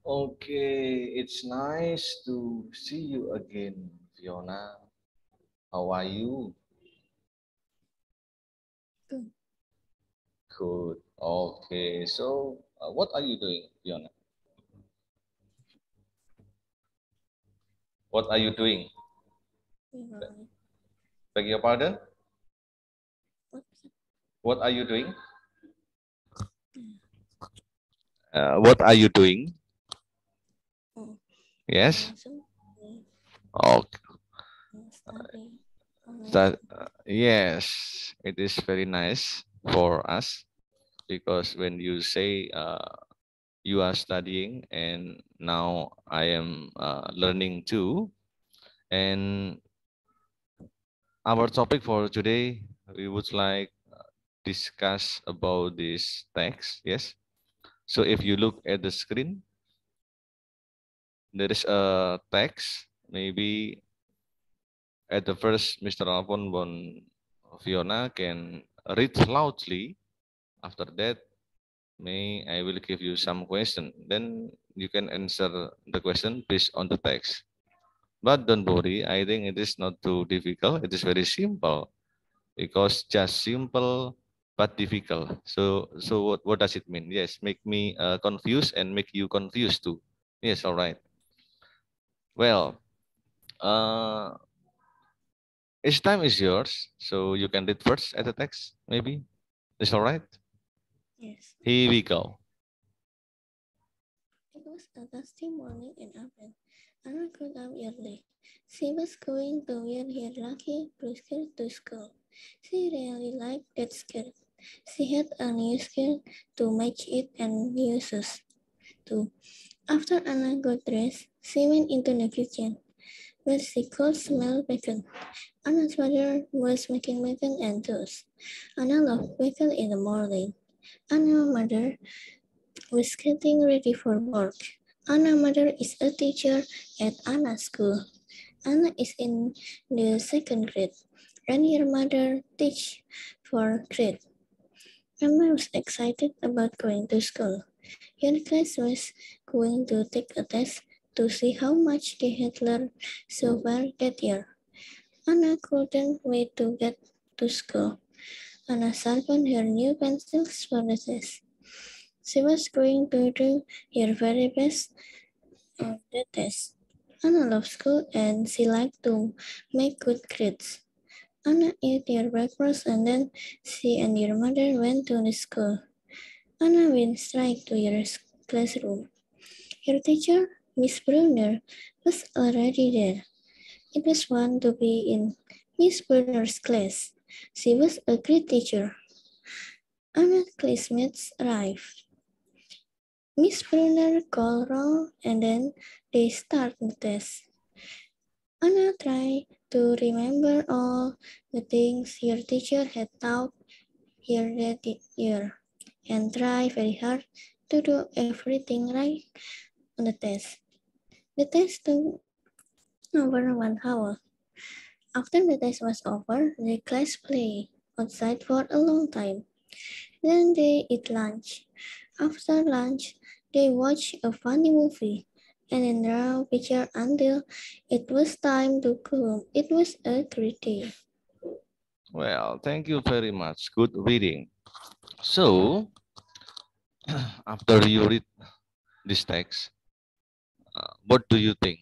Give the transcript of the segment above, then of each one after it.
Okay, it's nice to see you again, Fiona. How are you? Good. Good. Okay, so uh, what are you doing, Fiona? What are you doing? Beg your pardon? What are you doing? Uh, what are you doing? Oh. Yes. Okay. uh, That, uh, yes, it is very nice for us because when you say uh, you are studying and now I am uh, learning too. And our topic for today, we would like uh, discuss about this text. Yes. So if you look at the screen, there is a text. Maybe at the first, Mr. Alphon Bon Fiona can read loudly. After that, may I will give you some question. Then you can answer the question based on the text. But don't worry, I think it is not too difficult. It is very simple because just simple but difficult. So, so what, what does it mean? Yes, make me uh, confused and make you confused too. Yes, all right. Well, uh, each time is yours. So you can read first at the text, maybe. Is all right? yes. Here we go. It was a dusty morning in April. Anna got up early. She was going to wear her lucky blue skirt to school. She really liked that skirt. She had a new skirt to match it and new shoes too. After Anna got dressed, she went into the kitchen where she could smell bacon. Anna's mother was making bacon and toast. Anna loved bacon in the morning. Anna's mother was getting ready for work. Anna's mother is a teacher at Anna's school. Anna is in the second grade, and her mother teach for grade. Emma was excited about going to school. Her class was going to take a test to see how much they had learned so far that year. Anna couldn't wait to get to school. Anna sharpened her new pencils for the test. She was going to do her very best on the test. Anna loved school and she liked to make good grades. Anna ate her breakfast and then she and her mother went to the school. Anna went straight to her classroom. Her teacher, Miss Brunner, was already there. It was fun to be in Miss Brunner's class. She was a great teacher. Anna's classmates arrived. Miss Brunner called roll and then they start the test. Anna tried to remember all the things her teacher had taught her that year and try very hard to do everything right on the test. The test took over one hour. After the test was over, the class played outside for a long time. Then they eat lunch. After lunch, they watched a funny movie and then draw picture until it was time to go. It was a great day. Well, thank you very much. Good reading. So, after you read this text, uh, what do you think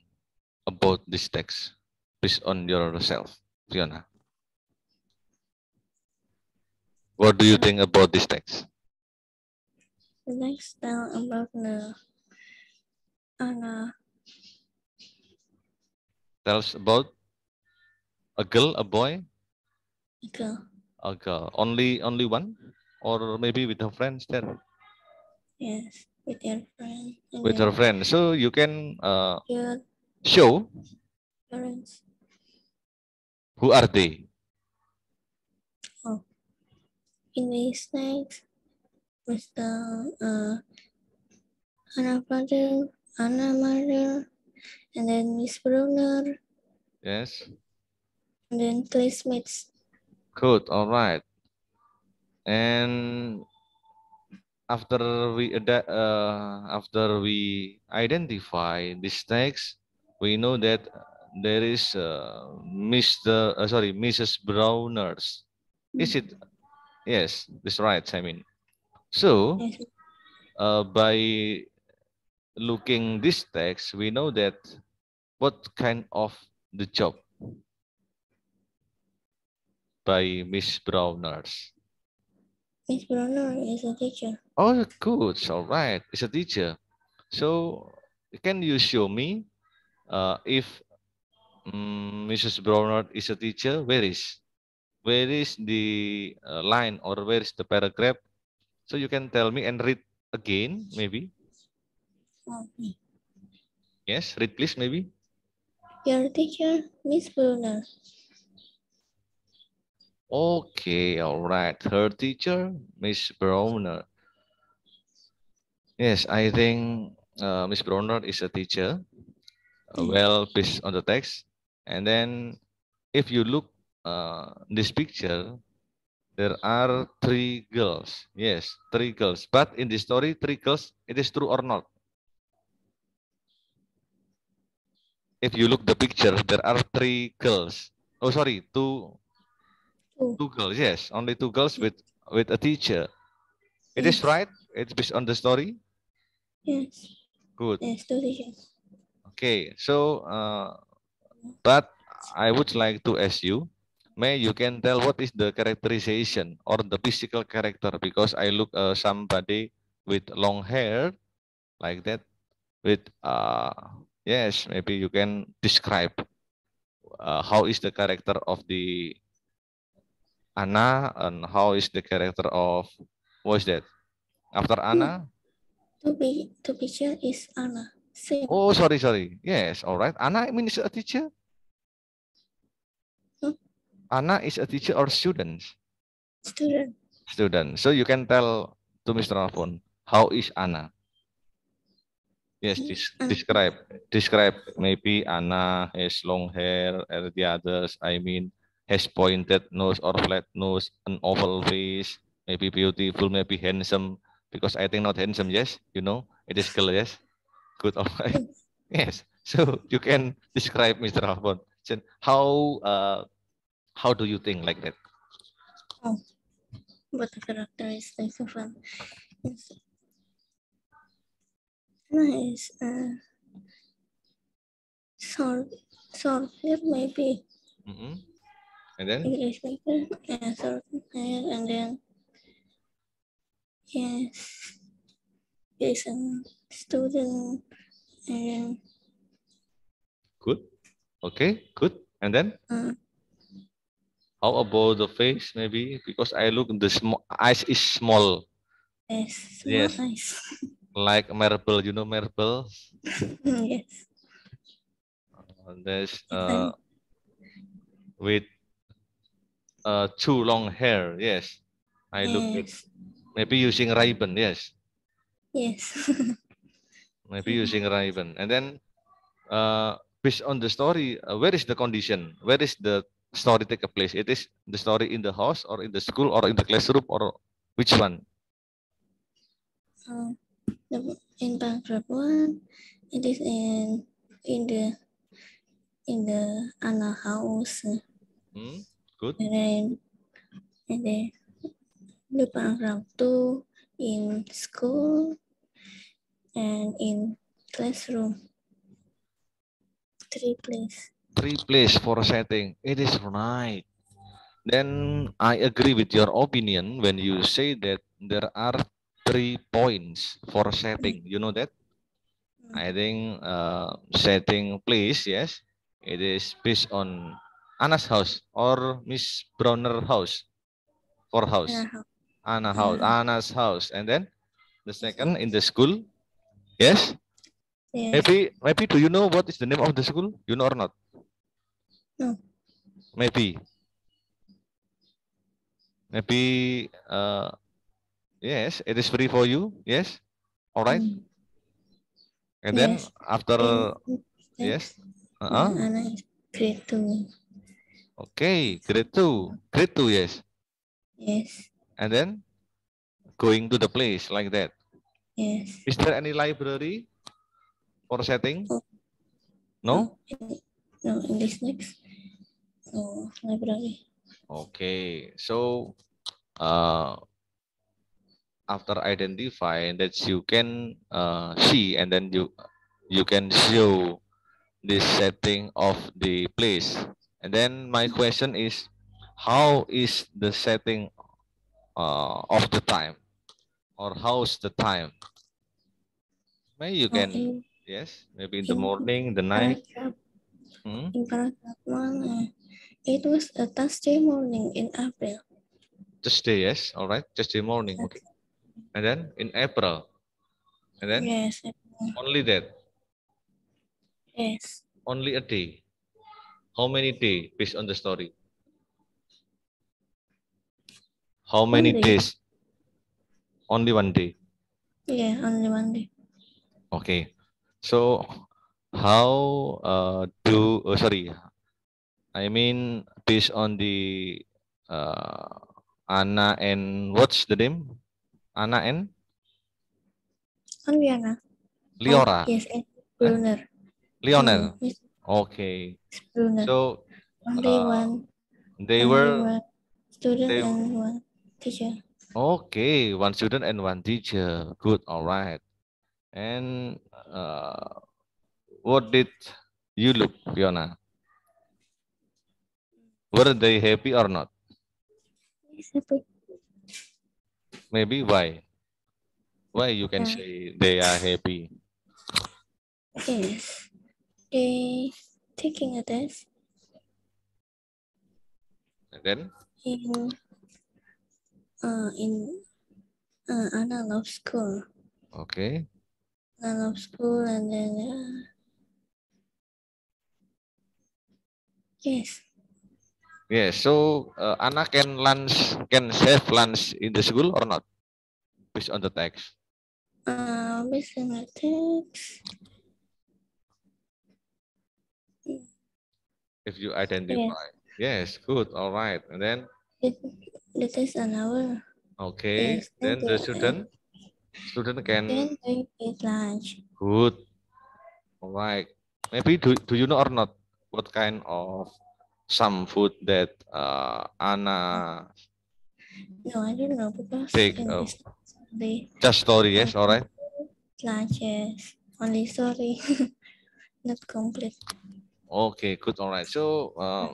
about this text based on yourself, Fiona? What do you think about this text? The next tell about the Anna Tells about a girl, a boy, A girl. a girl. Only, only one, or maybe with her friends there, Yes, with your friend with her friend. So you can uh, your show parents. who are they. Oh, In these snakes the uh, Anna father, Anna mother, and then Miss Brunner, Yes. and then classmates. Good. All right. And after we uh, after we identify this text, we know that there is uh, Mr. Uh, sorry, Mrs. Browners. Is it? Yes, that's right. I mean, so uh, by looking this text, we know that what kind of the job by Miss Browners. Miss Browner is a teacher. Oh, good. All right. It's a teacher. So can you show me uh, if um, mm, Mrs. Browner is a teacher? Where is? Where is the uh, line or where is the paragraph? So you can tell me and read again, maybe. Okay. Yes, read please, maybe. Your teacher, Miss Brunner. Okay, all right. Her teacher, Miss Browner. Yes, I think uh, Miss Browner is a teacher. Uh, well, based on the text. And then if you look uh, this picture, there are three girls. Yes, three girls. But in the story, three girls, it is true or not? If you look the picture, there are three girls. Oh, sorry, two Two. two girls, yes. Only two girls with with a teacher. It yes. is right? It's based on the story? Yes. Good. Yes, teachers. Okay, so uh, but I would like to ask you, may you can tell what is the characterization or the physical character because I look uh, somebody with long hair like that with uh yes maybe you can describe uh, how is the character of the Anna and how is the character of what is that? After Anna? To be to be teacher is Anna. Same. Oh, sorry, sorry. Yes, all right. Anna I mean is a teacher. Hmm? Anna is a teacher or student? Student. Student. So you can tell to Mr. Alphon, how is Anna? Yes, hmm, describe. Describe. Maybe Anna has long hair, and the others, I mean, has pointed nose or flat nose, an oval face, maybe beautiful, maybe handsome. Because I think not handsome, yes, you know, it is girl, yes. Good, all right. yes. So you can describe Mr. Alphon. How uh, how do you think like that? Oh, what the character characteristics of an nice uh, short, short hair maybe. Mm -hmm. And then? English paper and certain hair and then yes, is a student and then. good. Okay, good. And then? Uh, How about the face maybe? Because I look the small eyes is small. Yes, small yes. eyes. Like marble, you know marble? yes. Uh, there's uh, with uh, too long hair. Yes, I yes. look at maybe using ribbon. Yes. Yes. maybe using ribbon, and then uh, based on the story, uh, where is the condition? Where is the story take a place? It is the story in the house, or in the school, or in the classroom, or which one? Uh, in paragraph one, it is in in the in the Anna house. Hmm? Good. And then, and then the paragraph two in school and in classroom. Three place. Three place for setting. It is right. Then I agree with your opinion when you say that there are three points for setting. You know that? I think uh, setting place, yes, it is based on Anna's house or Miss Browner house? For house. Anna house. Anna's house. And then the second in the school. Yes? yes? Maybe maybe do you know what is the name of the school? You know or not? No. Maybe. Maybe uh yes, it is free for you. Yes? All right. Mm. And yes. then after yes. Uh -huh. Anna is grade two. Okay, grade two. Grade two, yes. Yes. And then going to the place like that. Yes. Is there any library or setting? No? No, in this next. No, library. Okay. So uh, after identify that you can uh, see and then you you can show this setting of the place. And then my question is, how is the setting uh, of the time? Or how's the time? Maybe you can, in yes, maybe in the morning, the night. Hmm? in paragraph one, it was a Thursday morning in April. Thursday, yes, all right, Tuesday morning, okay. And then in April, and then Yes, only that, yes. only a day. How many day based on the story? How many day. days? Only one day. Yeah, only one day. Okay. So how uh, do oh, sorry. I mean based on the uh, Anna and what's the name? Anna and Anviana. Leora. Oh, yes, and. Lionel. Mm, Miss Okay. Brunner. So only uh, one. they only were one student they- and one teacher. okay, one student and one teacher. Good, all right. And uh, what did you look, Fiona? Were they happy or not? Happy. Maybe why? Why you can Yeah. say they are happy? Yes. They taking a test And then in uh in uh analog school. okay, Analog school and then uh, yes. yes. So uh, Anna can lunch, can save lunch in the school or not? Based on the text. Uh based on the text. If you identify, yes, good, all right. And then It, it is an hour. okay, Yes, then the student, student can Then they eat lunch. good, all right. Maybe do do you know or not what kind of some food that uh, Anna No, I don't know because Take, uh, just story? Yes, all right. lunch yes. Only sorry. Not complete. Okay, good, all right. So uh,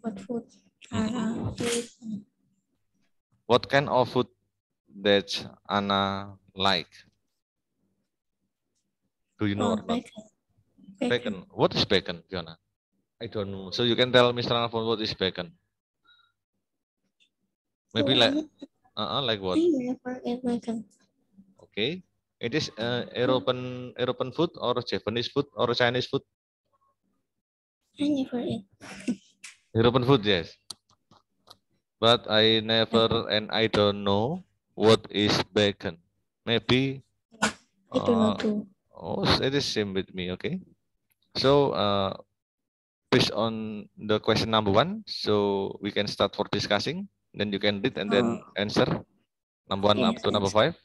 What, food are eat? what kind of food that Anna like? Do you know Oh, not? bacon. Bacon. What is bacon, Fiona? I don't know. So you can tell Mr. Alphonse what is bacon. Maybe Oh, like uh, uh like what? I never eat bacon. Okay. It is uh, European European food or Japanese food or Chinese food? I never eat. European food, yes. But I never and I don't know what is bacon. Maybe I do uh, not do. oh it is same with me, okay. So uh based on the question number one, so we can start for discussing. Then you can read and then answer number one up Yes, to number five.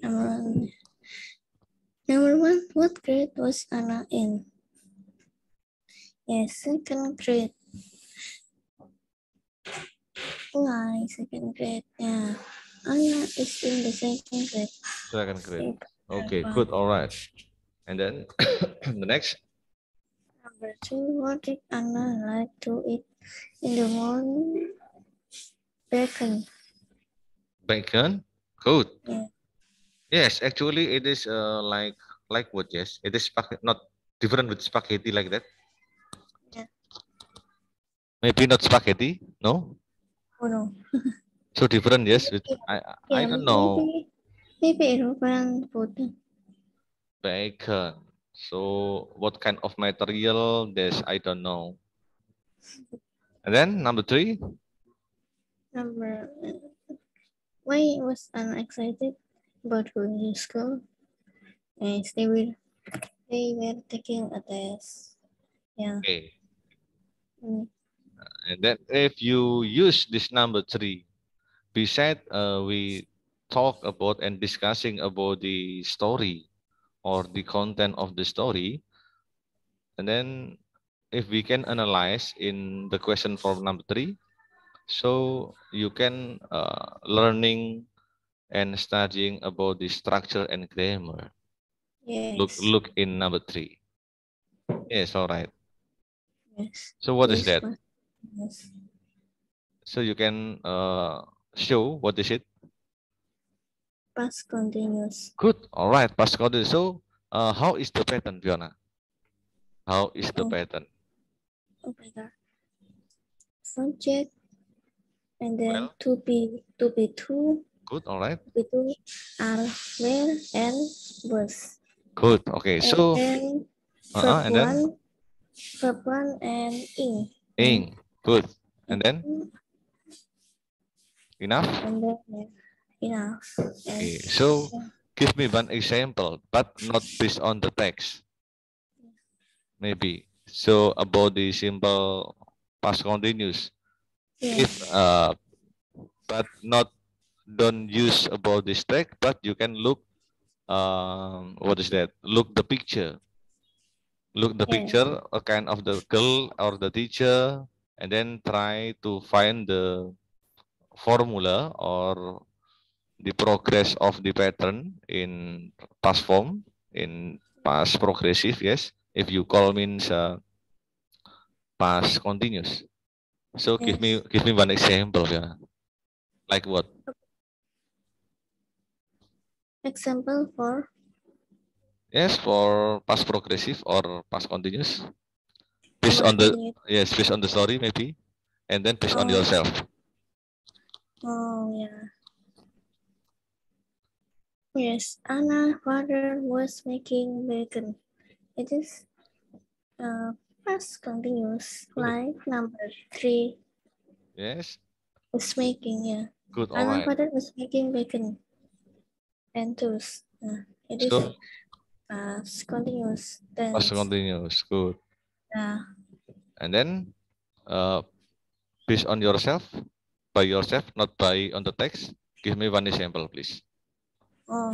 Number one. Number one, what grade was Anna in? Yes, second grade. Why second grade? Yeah. Anna is in the second grade. Second grade. Okay, good, all right. And then the next. Number two, what did Anna like to eat in the morning? Bacon. Bacon. Good. Yeah. Yes, actually it is uh, like like what? Yes, it is not different with spaghetti like that. Yeah. Maybe not spaghetti. No. Oh no. So different. Yes. With, I I I don't know Maybe, maybe food. bacon. So what kind of material? This I don't know. And then number three. Number why was Anna excited about going to school? Yes, they were they were taking a test. Yeah. Okay. Mm. And then if you use this number three, beside uh, we talk about and discussing about the story or the content of the story, and then if we can analyze in the question for number three, so you can uh, learning and studying about the structure and grammar. Yes. Look, look in number three. Yes, all right. Yes. So what is Yes, that? Yes. So you can uh, show what is it? Past continuous. Good. All right. Past continuous. So uh, how is the pattern, Fiona? How is the Oh. pattern? Oh my god. Subject. And then Well. to be to be two, Good. All right. to be two are where and was. Good. Okay. And So then uh-uh, verb and then one, verb one and ing. ing. Good. And then enough. and then enough. Okay. So give me one example, but not based on the text. Maybe. So about the simple past continuous. yeah, if uh but not don't use about this text but you can look um what is that look the picture look the Yes. picture a kind of the girl or the teacher and then try to find the formula or the progress of the pattern in past form in past progressive yes if you call means uh, past continuous. So give me give me one example yeah. Like what? Example for? Yes for past progressive or past continuous based on the yes based on the story maybe and then based on Oh. yourself Oh yeah. Yes, Anna father was making bacon. It is uh past continuous like number three yes was making yeah. good all Anna right father was making bacon and toast. Uh, it is so past continuous tense. past continuous good Yeah. And then uh based on yourself by yourself not by on the text give me one example please Oh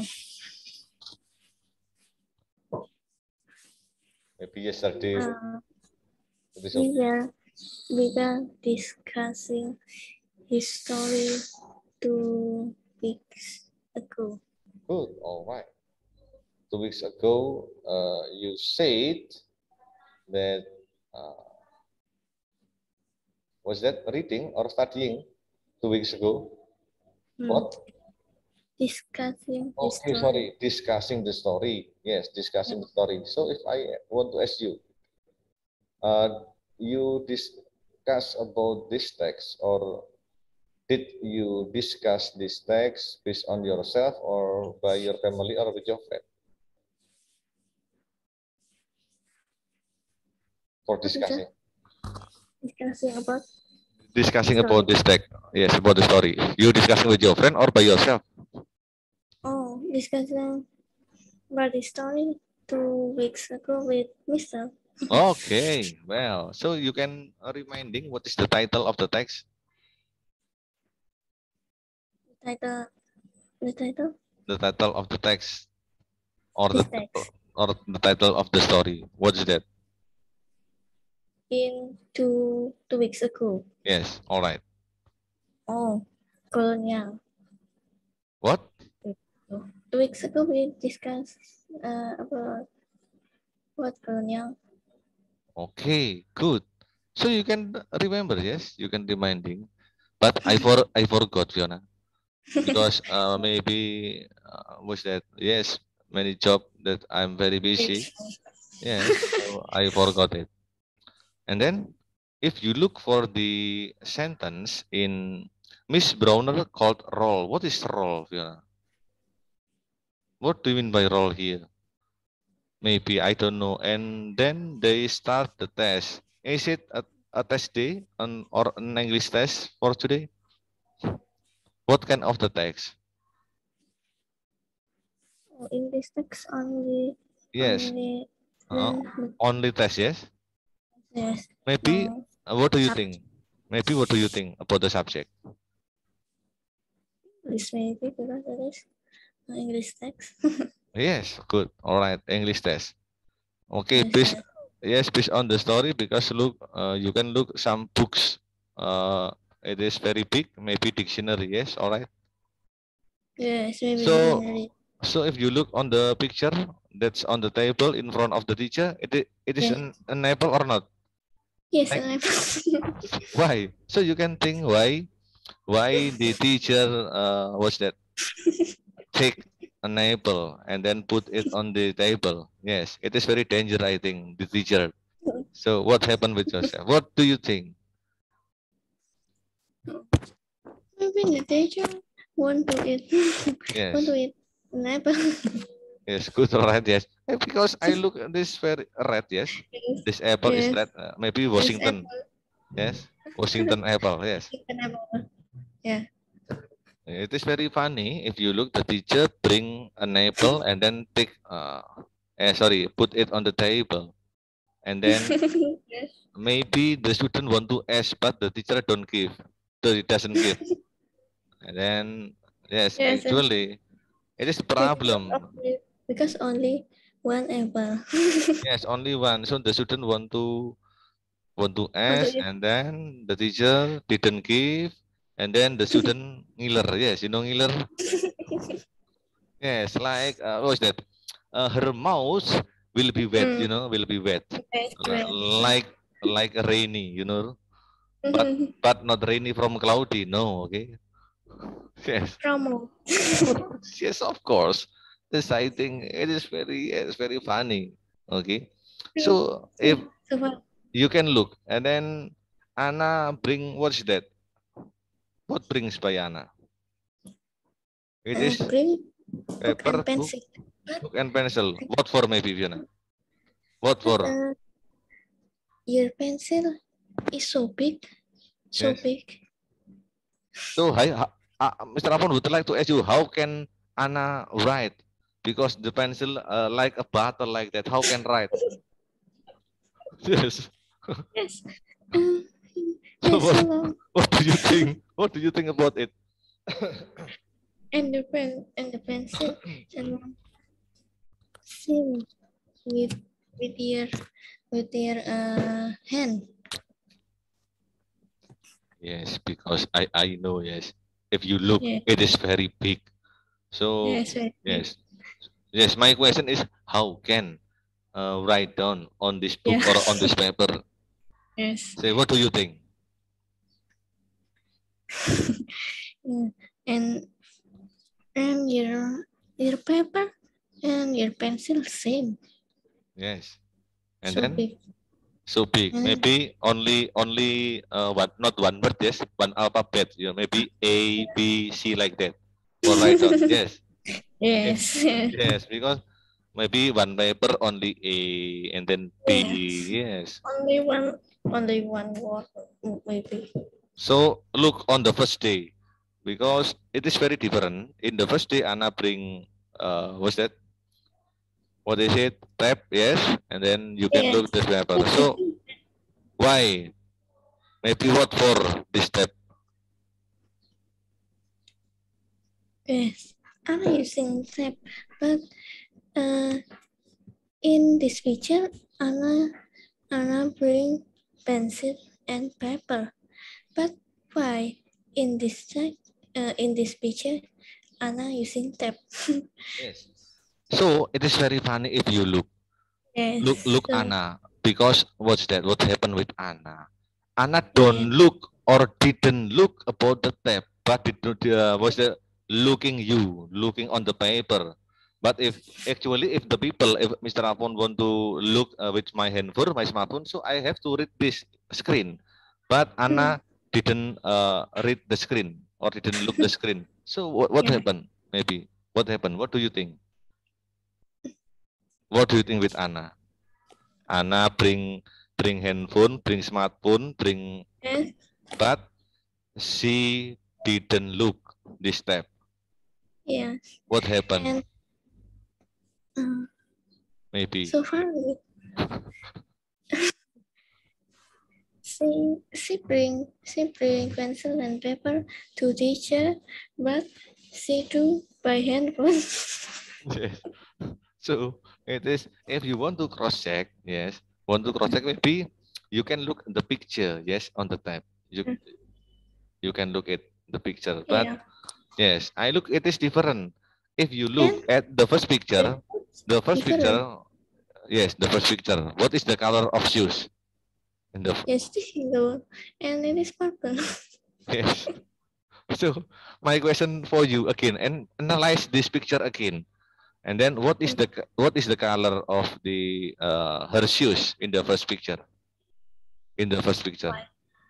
maybe yesterday uh, we were we were discussing history two weeks ago. Good. All right. Two weeks ago, uh, you said that uh, was that reading or studying? Two weeks ago. Hmm. What? Discussing his Okay, story. sorry. Discussing the story. Yes, discussing the story. So if I want to ask you, uh, you discuss about this text or did you discuss this text based on yourself or by your family or with your friend? For is that? discussing. Discussing about discussing Story. about this text. Yes, about the story. You discussing with your friend or by yourself? oh discussing about the story two weeks ago with Mr. Okay, well, so you can reminding what is the title of the text? Title the title The title of the text or the this text or the title of the story. What is that? In two two weeks ago. Yes, all right. Oh colonial. What? Two weeks ago we discussed uh, about what colonial. Okay, good. So you can remember, yes, you can reminding. But I for I forgot, Fiona, because uh, maybe uh, was that yes, many job that I'm very busy. Yes, so I forgot it. And then if you look for the sentence in Miss Browner called roll, what is roll, Fiona? What do you mean by roll here? Maybe I don't know. And then they start the test. Is it a, a test day on, or an English test for today? What kind of the text? Oh, in text only Yes, only uh, only test, yes? Yes Maybe, uh, what do you think? Maybe what do you think about the subject? English maybe because it is English text. Yes, good. All right, English test. Okay, based yes, based on the story because look, uh, you can look some books. Uh, it is very big, maybe dictionary. Yes, all right. Yes, maybe So- dictionary. So if you look on the picture that's on the table in front of the teacher, it it is Yes. an, an apple or not? Yes, Like- and I Why? So you can think why why the teacher uh, was that take an apple and then put it on the table. Yes, it is very dangerous. I think the teacher. So what happened with yourself? What do you think? maybe the teacher want to eat want Yes, to eat an apple. yes, good, all right, yes. Eh, Because I look at this very red, yes. This apple is Yes. red. uh, maybe Washington, yes. Washington apple, yes. is an apple. It is very funny if you look the teacher bring an apple and then take uh eh, sorry put it on the table and then yes. maybe the student want to ask but the teacher don't give so it doesn't give and then yes, Yes, actually it is a problem Because only one apple. yes only one so the student want to want to ask and then the teacher didn't give and then the student ngiler yes you know ngiler Yes, like uh, what is that? Uh, her mouth will be wet, you Mm. know, will be wet, yes. like like rainy, you know, but not rainy from cloudy. No, okay. Yes, Promo. yes, of course. This I think it is very, it's very funny. Okay, so if you can look and then Anna bring what's that? What brings by Anna? It Uh, is bring book paper, and book, pencil. book and pencil. What for, maybe Fiona? What for? Uh, your pencil is so big, so Yes. big. So, hi, uh, Mr. Afon would like to ask you, how can Anna write? Because the pencil uh, like a bottle like that, how can write? yes. Yes. Um, yes, what, what do you think? What do you think about it? And the pen and the pencil and same with with your with your uh hand. Yes, because I, I know, yes. If you look, Yeah. it is very big. So, Yes, yes. Yes, my question is, how can uh, write down on this book Yeah. or on this paper? Yes. Say, what do you think? Yeah. And and your your paper and your pencil same. Yes. And so then? big. so big Mm. maybe only only uh, one not one word yes one alphabet you know maybe a b c like that or write down yes Yes. yes because maybe one paper only a and then b yes. Only one only one word maybe. so look on the first day because it is very different. In the first day anna bring uh what's that? What they said tab yes and then you can Yes. look this paper. So why? Maybe what for this tab Yes, I'm using tab, but uh, in this picture, Anna, Anna bring pencil and paper. But why in this tab, uh, in this picture, Anna using tab? Yes. So it is very funny if you look yes. look look so- Anna because what's that? What happened with Anna? Anna don't look or didn't look about the tab, but it uh, was the looking you looking on the paper. But if actually if the people if Mr. Afon want to look uh, with my handphone my smartphone, so I have to read this screen. But Anna didn't uh, read the screen or didn't look the screen. So what what Yeah. happened? Maybe what happened? What do you think? What do you think with Anna? Anna bring bring handphone, bring smartphone, bring Yes. but she didn't look this step. Yes. What happened? And uh, Maybe. so far, she she bring she bring pencil and paper to teacher, but See through by handphone. yes. So it is if you want to cross check, yes, want to cross check maybe you can look at the picture, yes, on the tab. You Mm. you can look at the picture, but yeah. Yes, I look it is different. If you look at the first picture, the first Different. picture, yes, the first picture. What is the color of shoes? In the Yes, this is the. And it is purple. yes. So my question for you again, and analyze this picture again, and then what is the what is the color of the uh, her shoes in the first picture? In the first picture,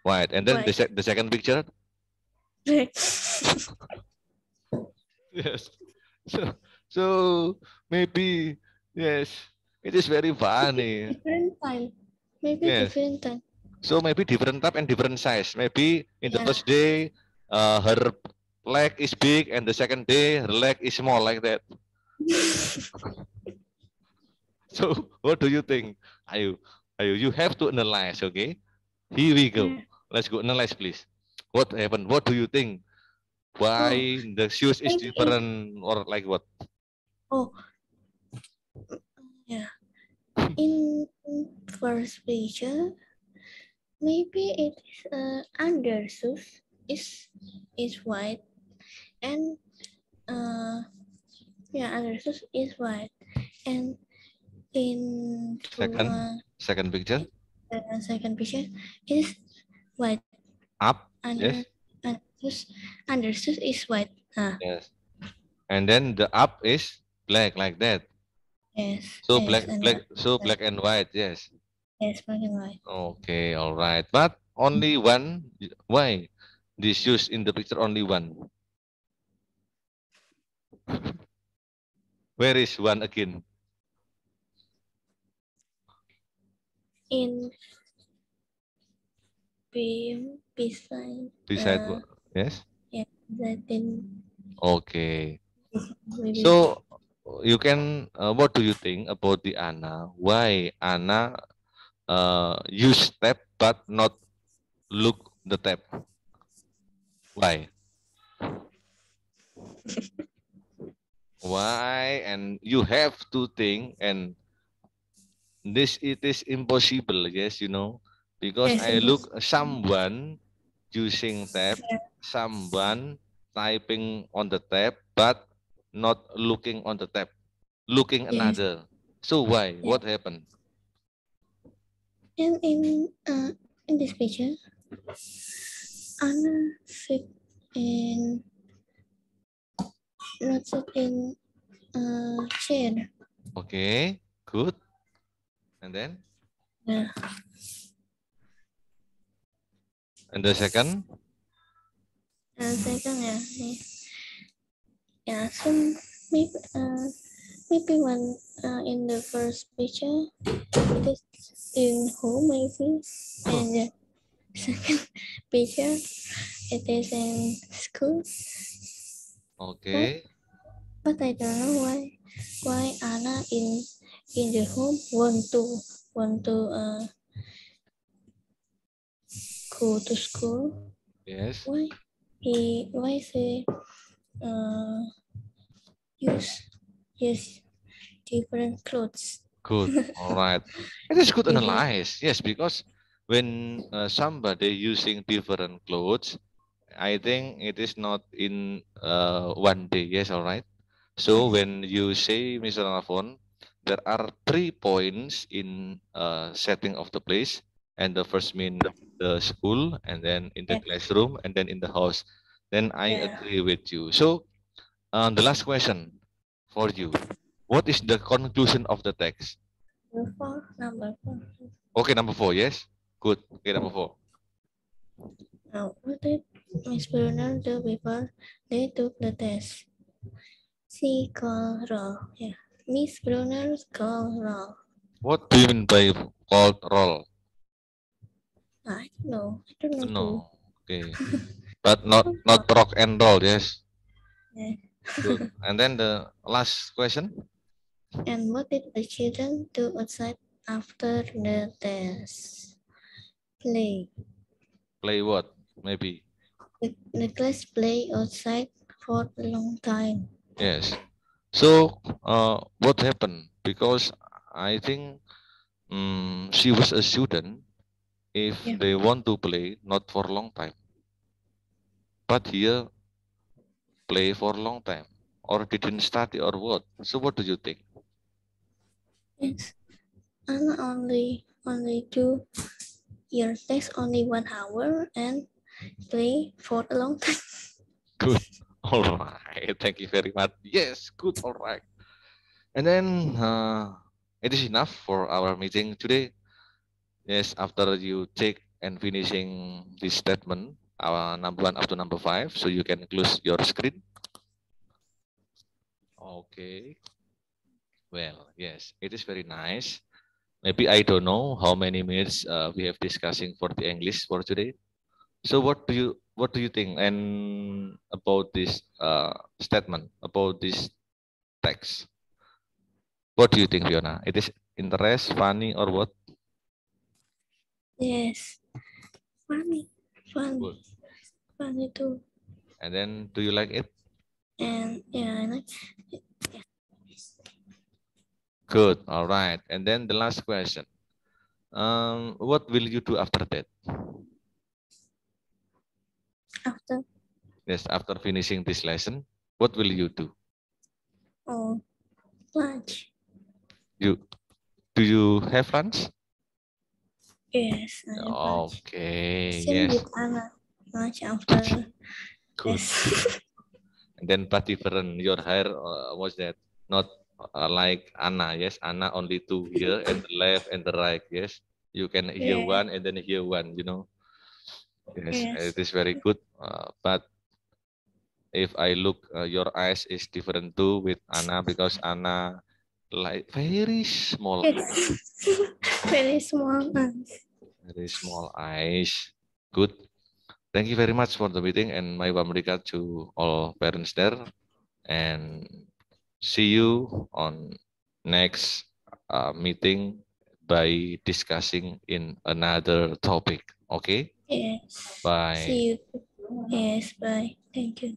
white, and then the White. sec the second picture, Black. yes. So so maybe yes, it is very funny. different time. Maybe Yes. different time. So maybe different type and different size. Maybe in the Yeah. first day, uh, her leg is big, and the second day her leg is small like that. So what do you think? Ayu, Ayu, you have to analyze, okay? Here we go. Yeah. Let's go analyze, please. What happened? What do you think? Why the shoes is different or like what? Oh, yeah. In first picture, maybe it is uh, under shoes is is white, and uh, yeah, under shoes is white, and in Second. uh, Second picture, the second picture is white. up, Under Yes. Under shoes, under shoes is white. Ah, yes. And then the up is black like that. yes. So yes, black, and black, so black and white, yes. Yes, black and white. Okay, all right. But only one. Why? This shoes in the picture only one. Where is one again? in be beside Beside uh, what? Yes. in Okay. maybe So you can. Uh, what do you think about the Anna? Why Anna uh, use tab but not look the tab? Why? Why? And you have to think and this it is impossible. Yes, you know because Yes, I look someone using tab, someone typing on the tab but not looking on the tab, looking Yes. another. So why? What happened? and in uh in this picture Anna sit in not sit in uh chair Okay, good. And then, yeah and the second, and second yeah yeah, some maybe uh maybe one uh in the first picture. It is in home maybe. And the second picture it is in school. Okay, but I don't know why why Anna in in the home want to want to uh go to school yes, why he why they uh use use different clothes good. All right. It is good analyze. Yes, because when uh, somebody using different clothes, I think it is not in uh, one day. Yes, all right. So when you say, Mr. Alphon, there are three points in uh, setting of the place, and the first mean the school, and then in the Yeah. classroom, and then in the house. Then I Yeah. agree with you. So uh, the last question for you: What is the conclusion of the text? number four number four Okay, number four. Yes, good. Okay, number four. now what did Miss Brunner do before they took the test she called roll yeah Miss Brunner called roll What do you mean by called roll? I don't know I don't know. No. Okay. But not not rock and roll, yes. Yeah. Good. And then the last question. And what did the children do outside after the test? Play. Play what? Maybe. The, the class play outside for a long time. Yes. So uh, what happened? Because I think um, she was a student. If Yeah. they want to play, not for a long time. But here, play for a long time, or didn't study, or what? So what do you think? Yes. Anna only only do your text only one hour and play for a long time. Good. All right. Thank you very much. Yes. Good. All right. And then uh, it is enough for our meeting today. Yes. After you take and finishing this statement, our number one up to number five, so you can close your screen. Okay. Well, yes, it is very nice. Maybe I don't know how many minutes uh, we have discussing for the English for today. So what do you what do you think and about this uh, statement about this text? What do you think, Fiona? It is interest, funny, or what? Yes. Funny. Funny. Good. Funny too. And then, do you like it? And yeah, I like Good. All right. And then the last question. Um, what will you do after that? after Yes, after finishing this lesson, what will you do? oh lunch. You do you have lunch? Yes. Okay. Yes. Anna. Lunch after. Good. Yes. And then but different. Your hair uh, was that not uh, like Anna? Yes, Anna only two here and the left and the right. Yes, you can hear Yeah. one and then hear one. You know. Yes, Yes. it is very good. Uh, but if I look, uh, your eyes is different too with Anna because Anna like very small, yes. Very small ones. very small eyes. Good. Thank you very much for the meeting and my warm regard to all parents there. And see you on next uh, meeting by discussing in another topic. Okay. Yes. Bye. See you. Yes. Bye. Thank you.